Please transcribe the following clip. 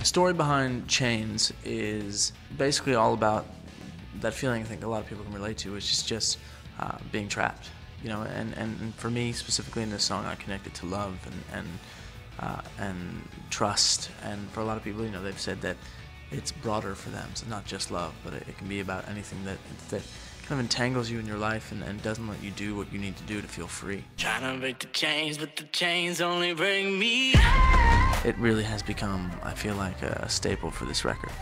The story behind Chains is basically all about that feeling I think a lot of people can relate to, which is just uh, being trapped. You know, and, and, for me specifically in this song, I connected it to love and and uh, and trust. And for a lot of people, you know, they've said that it's broader for them. So not just love, but it, it can be about anything that that kind of entangles you in your life and, and doesn't let you do what you need to do to feel free. Trying to break the chains, but the chains only break me. It really has become, I feel like, a staple for this record.